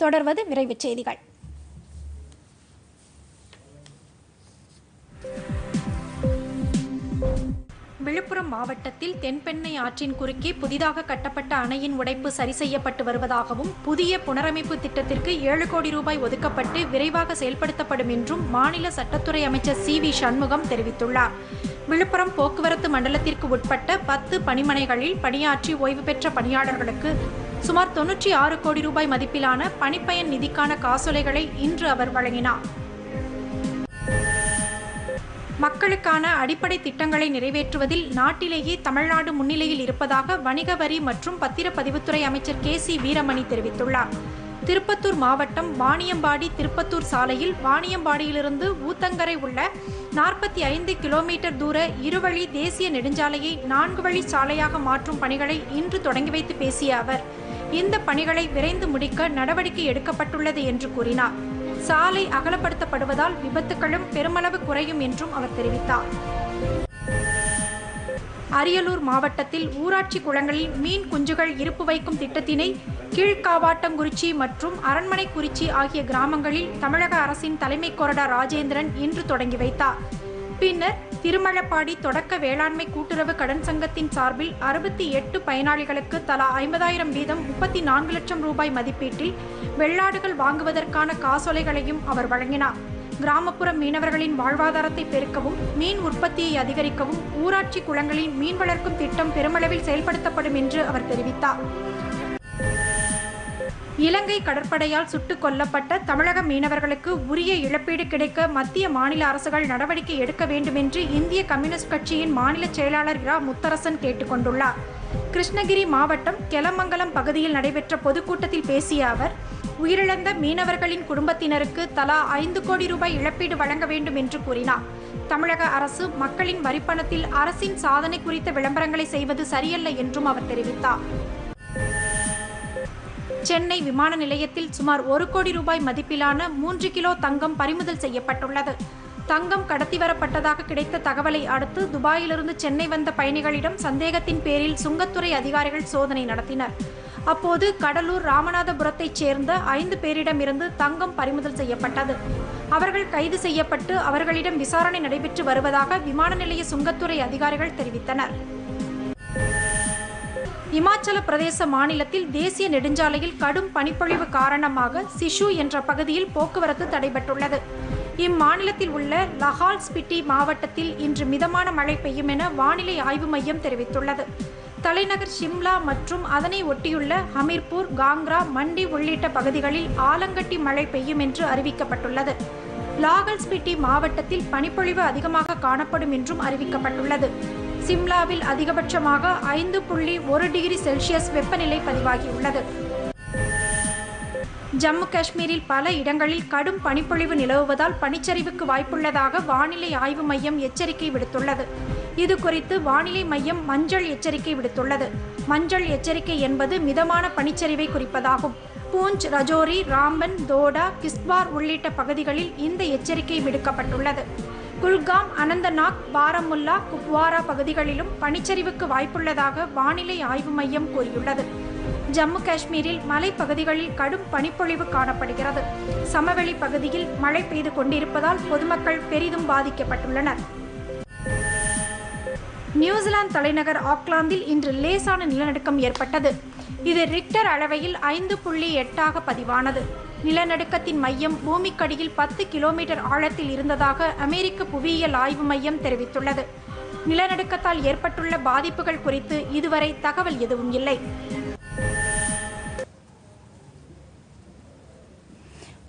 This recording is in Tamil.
தொடர்வது விரைவு செய்திகள். விழுப்புரம் மாவட்டத்தில் தென்பெண்ணை ஆற்றின் குறுக்கே புதிதாக கட்டப்பட்ட அணையின் உடைப்பு சரி செய்யப்பட்டு வருவதாகவும் புதிய புனரமைப்பு திட்டத்திற்கு ஏழு கோடி ரூபாய் ஒதுக்கப்பட்டு விரைவாக செயல்படுத்தப்படும் என்றும் மாநில சட்டத்துறை அமைச்சர் சி வி சண்முகம் தெரிவித்துள்ளார். விழுப்புரம் போக்குவரத்து மண்டலத்திற்கு உட்பட்ட பத்து பணிமனைகளில் பணியாற்றி ஓய்வு பெற்ற பணியாளர்களுக்கு சுமார் தொன்னூற்றி ஆறு கோடி ரூபாய் மதிப்பிலான பணிப்பயன் நிதிக்கான காசோலைகளை இன்று அவர் வழங்கினார். மக்களுக்கான அடிப்படை திட்டங்களை நிறைவேற்றுவதில் நாட்டிலேயே தமிழ்நாடு முன்னிலையில் இருப்பதாக வணிக வரி மற்றும் பத்திரப்பதிவுத்துறை அமைச்சர் கே சி வீரமணி தெரிவித்துள்ளார். திருப்பத்தூர் மாவட்டம் வாணியம்பாடி திருப்பத்தூர் சாலையில் வாணியம்பாடியிலிருந்து ஊத்தங்கரை உள்ள நாற்பத்தி ஐந்து கிலோமீட்டர் தூர இருவழி தேசிய நெடுஞ்சாலையை நான்கு வழி சாலையாக மாற்றும் பணிகளை இன்று தொடங்கி வைத்து பேசிய அவர் இந்த பணிகளை விரைந்து முடிக்க நடவடிக்கை எடுக்கப்பட்டுள்ளது என்று கூறினார். சாலை அகலப்படுத்தப்படுவதால் விபத்துகளும் பெருமளவு குறையும் என்றும் அவர் தெரிவித்தார். அரியலூர் மாவட்டத்தில் ஊராட்சி குளங்களில் மீன் குஞ்சுகள் இருப்பு வைக்கும் திட்டத்தினை கீழ்காவாட்டங்குறிச்சி மற்றும் அரண்மனைக்குறிச்சி ஆகிய கிராமங்களில் தமிழக அரசின் தலைமை கொறடா ராஜேந்திரன் இன்று தொடங்கி வைத்தார். பின்னர் திருமழப்பாடி தொடக்க வேளாண்மை கூட்டுறவு கடன் சங்கத்தின் சார்பில் அறுபத்தி எட்டு பயனாளிகளுக்கு தலா ஐம்பதாயிரம் வீதம் முப்பத்தி நான்கு லட்சம் ரூபாய் மதிப்பீட்டில் வெள்ளாடுகள் வாங்குவதற்கான காசோலைகளையும் அவர் வழங்கினார். கிராமப்புற மீனவர்களின் வாழ்வாதாரத்தை பெருக்கவும் மீன் உற்பத்தியை அதிகரிக்கவும் ஊராட்சி குளங்களில் மீன் வளர்க்கும் திட்டம் பெருமளவில் செயல்படுத்தப்படும் என்று அவர் தெரிவித்தார். இலங்கை கடற்படையால் சுட்டுக் கொல்லப்பட்ட தமிழக மீனவர்களுக்கு உரிய இழப்பீடு கிடைக்க மத்திய மாநில அரசுகள் நடவடிக்கை எடுக்க வேண்டும் என்று இந்திய கம்யூனிஸ்ட் கட்சியின் மாநில செயலாளர் இரா முத்தரசன் கேட்டுக்கொண்டுள்ளார். கிருஷ்ணகிரி மாவட்டம் கெலமங்கலம் பகுதியில் நடைபெற்ற பொதுக்கூட்டத்தில் பேசிய அவர் உயிரிழந்த மீனவர்களின் குடும்பத்தினருக்கு தலா ஐந்து கோடி ரூபாய் இழப்பீடு வழங்க வேண்டும் என்று கூறினார். தமிழக அரசு மக்களின் வரிப்பணத்தில் அரசின் சாதனை குறித்த விளம்பரங்களை செய்வது சரியல்ல என்றும் அவர் தெரிவித்தார். சென்னை விமான நிலையத்தில் சுமார் ஒரு கோடி ரூபாய் மதிப்பிலான மூன்று கிலோ தங்கம் பறிமுதல் செய்யப்பட்டுள்ளது. தங்கம் கடத்தி வரப்பட்டதாக கிடைத்த தகவலை அடுத்து துபாயிலிருந்து சென்னை வந்த பயணிகளிடம் சந்தேகத்தின் பேரில் சுங்கத்துறை அதிகாரிகள் சோதனை நடத்தினர். அப்போது கடலூர் ராமநாதபுரத்தைச் சேர்ந்த ஐந்து பேரிடமிருந்து தங்கம் பறிமுதல் செய்யப்பட்டது. அவர்கள் கைது செய்யப்பட்டு அவர்களிடம் விசாரணை நடைபெற்று வருவதாக விமான நிலைய சுங்கத்துறை அதிகாரிகள் தெரிவித்தனர். இமாச்சல பிரதேச மாநிலத்தில் தேசிய நெடுஞ்சாலையில் கடும் பனிப்பொழிவு காரணமாக சிஷு என்ற பகுதியில் போக்குவரத்து தடைபட்டுள்ளது. இம்மாநிலத்தில் உள்ள லஹால் ஸ்பிட்டி மாவட்டத்தில் இன்று மிதமான மழை பெய்யும் என வானிலை ஆய்வு மையம் தெரிவித்துள்ளது. தலைநகர் ஷிம்லா மற்றும் அதனை ஒட்டியுள்ள ஹமீர்பூர் காங்க்ரா மண்டி உள்ளிட்ட பகுதிகளில் ஆலங்கட்டி மழை பெய்யும் என்று அறிவிக்கப்பட்டுள்ளது. லாகல் ஸ்பிட்டி மாவட்டத்தில் பனிப்பொழிவு அதிகமாக காணப்படும் என்றும் அறிவிக்கப்பட்டுள்ளது. சிம்லாவில் அதிகபட்சமாக ஐந்து புள்ளி ஒரு டிகிரி செல்சியஸ் வெப்பநிலை பதிவாகியுள்ளது. ஜம்மு காஷ்மீரில் பல இடங்களில் கடும் பனிப்பொழிவு நிலவுவதால் பனிச்சரிவுக்கு வாய்ப்புள்ளதாக வானிலை ஆய்வு மையம் எச்சரிக்கை விடுத்துள்ளது. இது குறித்து வானிலை மையம் மஞ்சள் எச்சரிக்கை விடுத்துள்ளது. மஞ்சள் எச்சரிக்கை என்பது மிதமான பனிச்சரிவை குறிப்பதாகும். பூஞ்ச் ரஜோரி ராம்பன் தோடா கிஸ்வார் உள்ளிட்ட பகுதிகளில் இந்த எச்சரிக்கை விடுக்கப்பட்டுள்ளது. குல்காம் அனந்தநாக் பாரமுல்லா குப்வாரா பகுதிகளிலும் பனிச்சரிவுக்கு வாய்ப்புள்ளதாக வானிலை ஆய்வு மையம் கூறியுள்ளது. ஜம்மு காஷ்மீரில் மலைப்பகுதிகளில் கடும் பனிப்பொழிவு காணப்படுகிறது. சமவெளி பகுதியில் மழை பெய்து கொண்டிருப்பதால் பொதுமக்கள் பெரிதும் பாதிக்கப்பட்டுள்ளனர். நியூசிலாந்து தலைநகர் ஆக்லாந்தில் இன்று லேசான நிலநடுக்கம் ஏற்பட்டது. இது ரிக்டர் அளவையில் ஐந்து புள்ளி எட்டாக பதிவானது. நிலநடுக்கத்தின் மையம் பூமிக்கடியில் பத்து கிலோமீட்டர் ஆழத்தில் இருந்ததாக அமெரிக்க புவியியல் ஆய்வு மையம் தெரிவித்துள்ளது. நிலநடுக்கத்தால் ஏற்பட்டுள்ள பாதிப்புகள் குறித்து இதுவரை தகவல் எதுவும் இல்லை.